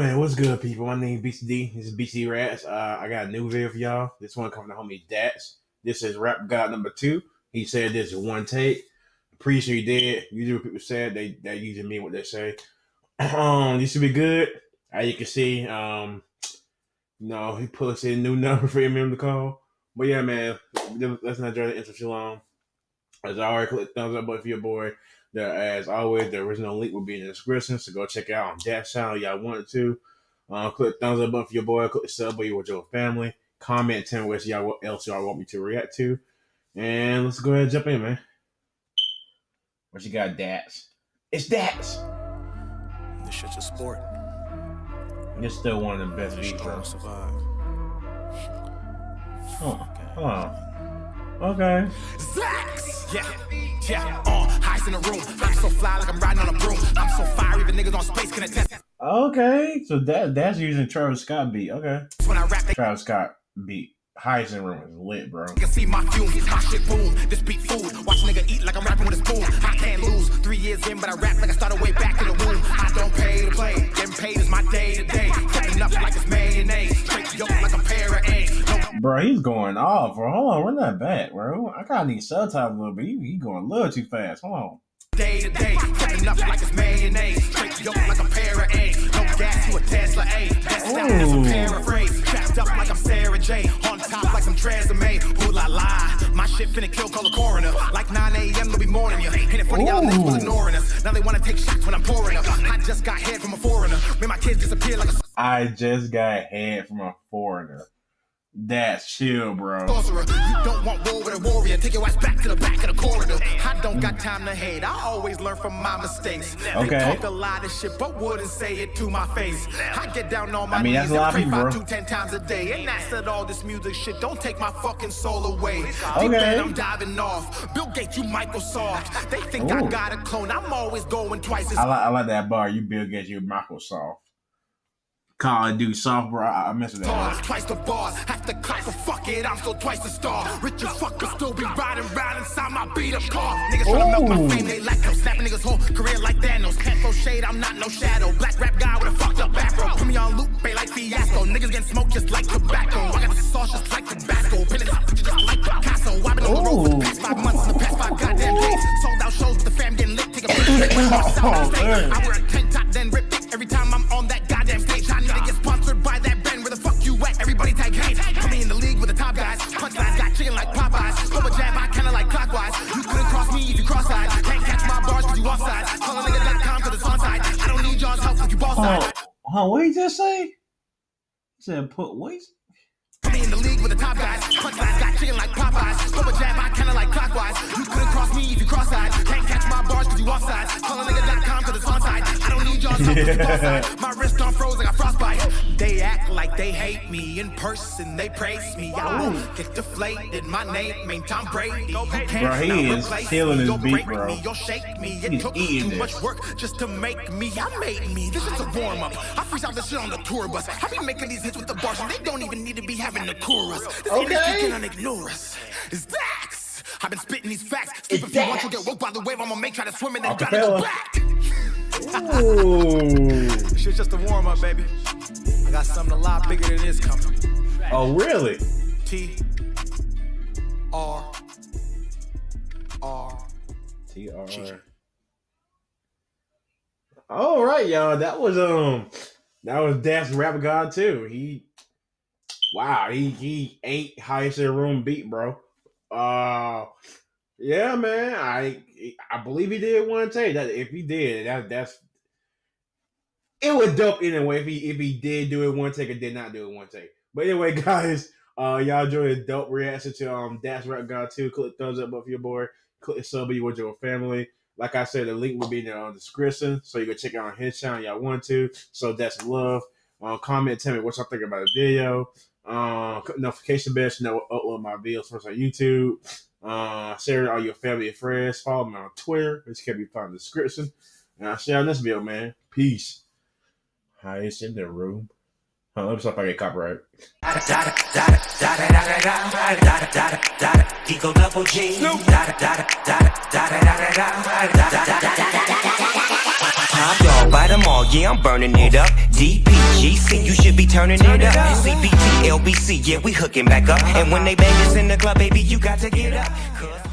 up, people? My name is BTD. This is BTD Reacts. Uh, I got a new video for y'all. This one coming from the homie Dax. This is Rap God number two. He said this is one take. Pretty sure he did. Usually what people said, they, they usually mean what they say. Um, this should be good. As you can see, um, you know, he posted a new number for him to call. But yeah, man, let's not draw the intro too long. As I already click thumbs up button for your boy. The, as always, the original link will be in the description, so go check it out on that channel y'all wanted to. Uh, click thumbs up button for your boy. Click the sub button with your family. Comment, tell me what y'all what else y'all want me to react to, and let's go ahead and jump in, man. What you got, Dax? It's Dax. This shit's a sport. It's still one of the best beats, bro. Survive. Huh. Huh. Okay. Dax! Yeah, yeah, uh, in the room. I'm so fly like I'm riding on a broom. I'm so fire, even niggas on space can attest. Okay, so that that's using Travis Scott beat. Okay, When I rap, Travis Scott beat. Highest in room is lit, bro. can see my fumes. My shit boom. This beat food. Watch nigga eat like I'm rapping with a spoon. I can't lose. Three years in, but I rap like I Bro, he's going off. Bro, hold on, we're not bad, bro. I kind of need subtitles a little bit. He, he going a little too fast. Hold on. day to day. Stepping up like it's mayonnaise. Straight yolk like a pair of eggs. No gas, you a Tesla A. That sound is Ooh. a paraphrase. Trapped up like I'm Sarah J. On top like some Tresemme. Ooh la la. My shit finna kill, call a coroner. Like 9 a.m. they'll be mourning you. Ain't it funny y'all niggas was ignoring us. Now they wanna take shots when I'm pouring up. I just got head from a foreigner. Made my kids disappear like a I just got head from a foreigner. That's chill, bro. sorcerer. You don't want war with a warrior. Take your ass back to the back of the corridor. I don't got time to hate. I always learn from my mistakes. Okay. They talk a lot of shit, but wouldn't say it to my face. I get down on my I mean, knees that's a lot and pray five bro. to ten times a day. And that's that all this music shit. Don't take my fucking soul away. Okay. Deep I'm diving off. Bill Gates, you Microsoft. They think I got a clone. I'm always going twice as I like I like that bar. You Bill Gates, you Microsoft. Call of Duty soft, bro. I, I with that. Bro. twice the bars, half the class, so fuck it, I'm still twice the star. Rich as fuck, but still be riding round inside my beat up car. Niggas tryna milk my fame, they like them. Snapping niggas whole career like Thanos. Can't throw shade, I'm not no shadow. Black rap guy with a fucked up afro. Put me on loop, they like fiasco. Niggas getting smoked just like tobacco. I got the sauce just like Tabasco. This picture just like Picasso. I've been on the road for the past five months, the past five goddamn days. Sold out shows with the fam getting lit. Take a picture, oh, sound on stage. man. I wear a league with the top guys. Punchlines got chicken like Popeyes. Throw a jab, I kinda like clockwise. You couldn't cross me if you cross-eyed. Can't catch my bars cause you offside. Call a nigga.com cause it's on side. I don't need y'all's help cause you boss side. Oh, huh, what he just say? He said put what? Put me in the league with the top guys. Punchlines got chicken like Popeyes. Throw a jab, I kinda like clockwise. You couldn't cross me if you cross-eyed. Can't catch my bars cause you offside. Call a nigga.com cause it's on side. I don't need y'all's help cause you boss side. My wrist they hate me in person, they praise me. I won't get deflated. My name ain't Tom Brady. You can't Bro, he is killing his beat, bro. Me, you'll shake me. It He's took eating too much work just to make me. I made me. This is a warm up. I freestyle this shit on the tour bus. I be making these hits with the bars, and they don't even need to be having the chorus. This Okay. industry cannot ignore us. It's Dax. I've been spitting these facts. Sleep if you want, you'll get woke by the wave. I'ma make try to swim and then try to Acapella. go back. Ooh. Shit's just a warm up, baby. I got something a lot bigger than this coming. Oh, really? T R R. T R. All right, y'all. That was um, that was Dax Rap God too. He, wow, he he ain't highest in room beat, bro. Uh, yeah, man. I I believe he did one take. That if he did, that that's it was dope anyway. If he if he did do it one take or did not do it one take. But anyway, guys, uh, y'all enjoy a dope reaction to um Dax Rap God too. Click thumbs up for your boy. Click sub with your family. Like I said, the link will be in the uh, description, so you can check out on his channel. Y'all want to? So that's love. Uh, comment, tell me what y'all think about the video. Uh, notification bell you know upload my videos first on YouTube. Uh, share it all your family and friends. Follow me on Twitter, which can be found in the description. And I'll share on this video, man. Peace. Hi, it's in the room. Huh, let me see if I get copyright. Eagle. Top dog, bite them all, yeah, I'm burning it up. DPGC, you should be turning Turn it, it up. up. CPT, LBC, yeah, we hooking back up. And when they bang us in the club, baby, you got to get up.